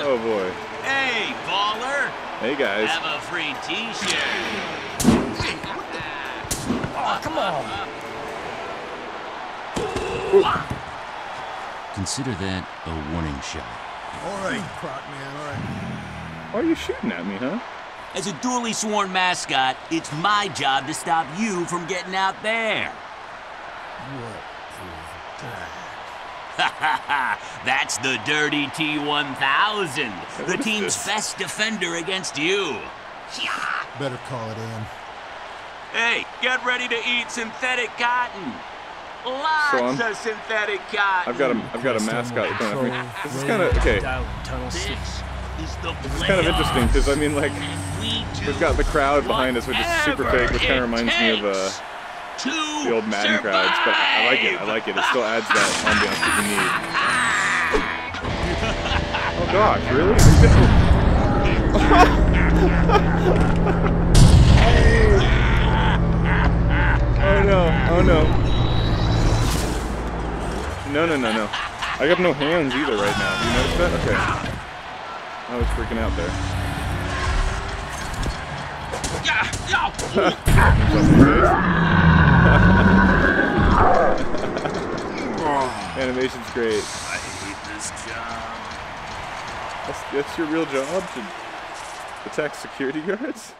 Oh boy. Hey, baller! Hey guys. Have a free t-shirt. Oh, come on. Consider that a warning shot. All right, Croc Man, all right. Why are you shooting at me, huh? As a duly sworn mascot, it's my job to stop you from getting out there. What is that? That's the Dirty T-1000, the team's this? best defender against you. Better call it in. Hey, get ready to eat synthetic cotton. Lots So of synthetic cotton. I've got a I've got a mascot looking at me. This is kind of okay. This is the It's kind of interesting because I mean like we we've got the crowd behind us, which is super fake, which kind of reminds me of uh, uh, the old Madden crowds. But I like it. I like it. It still adds that ambiance that you need. Oh gosh, really? Are you gonna- Oh no! Oh no! No, no, no, no. I have no hands either right now. You notice that? Okay. I was freaking out there. Animation's great. I hate this job. That's, that's your real job to attack security guards?